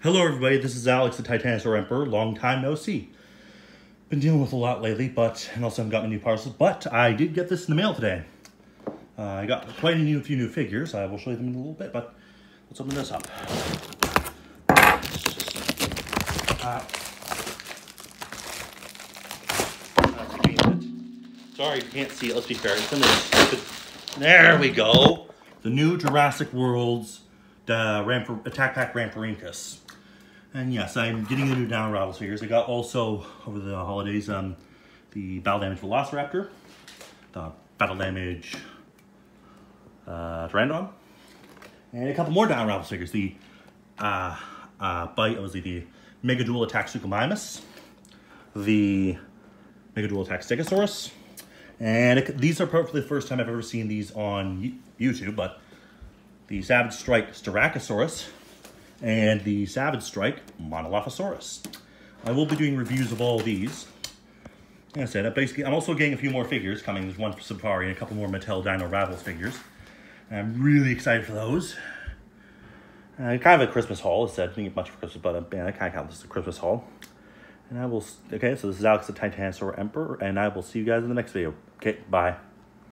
Hello, everybody. This is Alex, the Titanosaur Emperor. Long time no see. Been dealing with a lot lately, but and also haven't gotten new parcels. But I did get this in the mail today. Uh, I got quite a new, few new figures. I will show you them in a little bit, but let's open this up. Uh, Sorry, you can't see it. Let's be fair. There we go. The new Jurassic World's uh, Attack Pack Rhamphorhynchus. And yes, I'm getting the new Dino Rivals figures. I got also, over the holidays, um, the Battle Damage Velociraptor, the Battle Damage uh, Pteranodon, and a couple more Dino Rivals figures. The uh, uh, Bite, obviously the Mega Dual Attack Suchomimus, the Mega Dual Attack Stegosaurus, and it, these are probably the first time I've ever seen these on YouTube, but the Savage Strike Styracosaurus, and the Savage Strike Monolophosaurus. I will be doing reviews of all these. Like I said, I basically, I'm also getting a few more figures coming. There's one for Safari and a couple more Mattel Dino Rivals figures. And I'm really excited for those. Uh, kind of a Christmas haul. I said, I didn't get much for Christmas, but uh, man, I kind of count this as a Christmas haul. And I will, okay, so this is Alex the Titanosaur Emperor, and I will see you guys in the next video. Okay, bye.